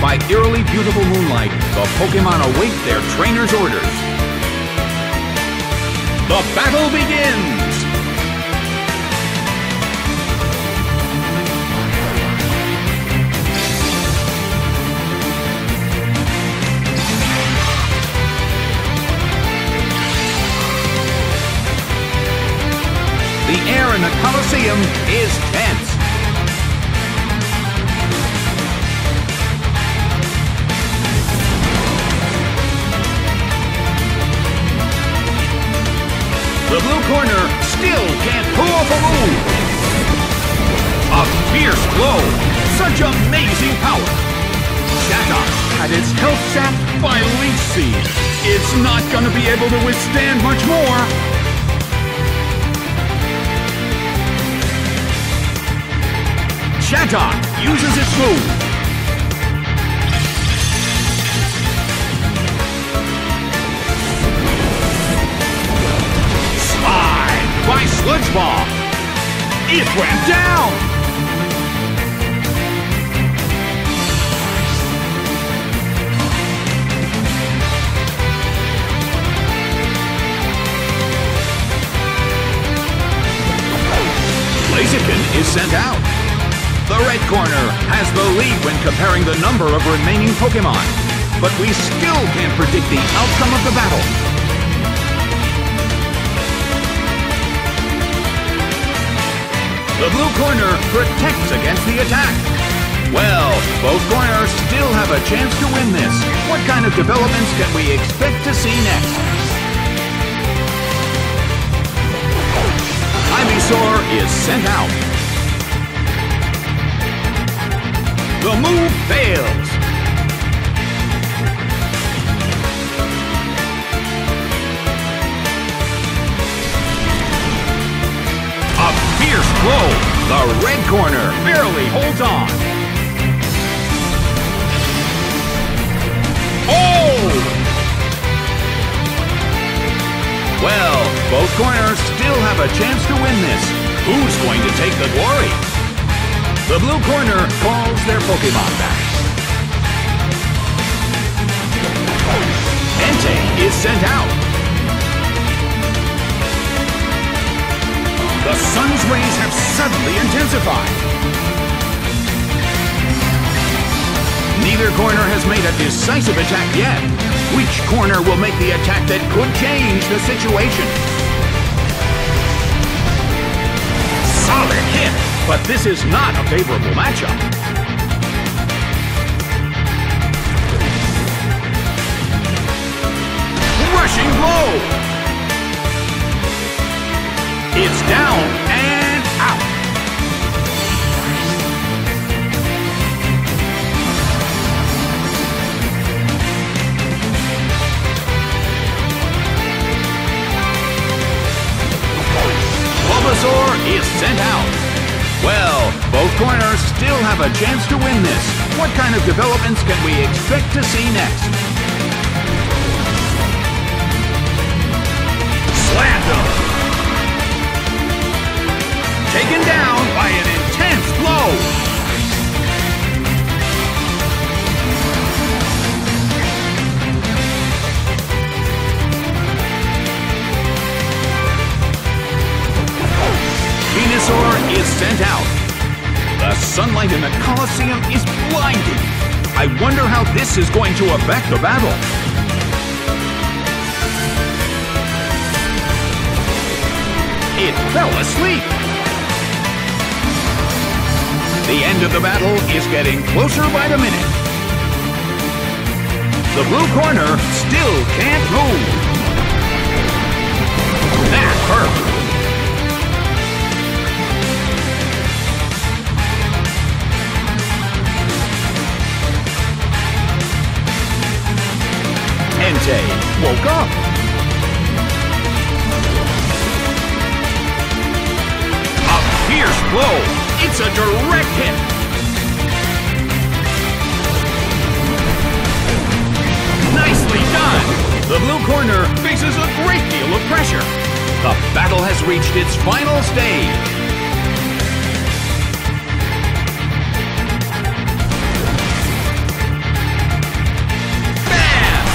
By eerily beautiful moonlight, the Pokemon await their trainer's orders. The battle begins! The air in the Colosseum is 10. Power. Shadow had its health sapped by Leech Seed. It's not to be able to withstand much more. Chatot uses its move. Slide by Sludge Bomb. It went down. Sent out. The red corner has the lead when comparing the number of remaining Pokemon, but we still can't predict the outcome of the battle. The blue corner protects against the attack. Well, both corners still have a chance to win this. What kind of developments can we expect to see next? Ivysaur is sent out. The move fails. A fierce blow. The red corner barely holds on. Oh! Well, both corners still have a chance to win this. Who's going to take the glory? The blue corner calls their Pokemon back. Entei is sent out. The sun's rays have suddenly intensified. Neither corner has made a decisive attack yet. Which corner will make the attack that could change the situation? Solid hit, but this is not a favorable matchup. Rushing blow! It's down have a chance to win this. What kind of developments can we expect to see next? Slammed him! Taken down by an intense blow! This is going to affect the battle. It fell asleep. The end of the battle is getting closer by the minute. The blue corner still can't move. Whoa, it's a direct hit. Nicely done! The blue corner faces a great deal of pressure. The battle has reached its final stage. Bam!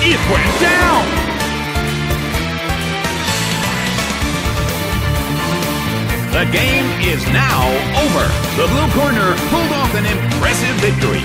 It went down! The game is now over. The blue corner pulled off an impressive victory.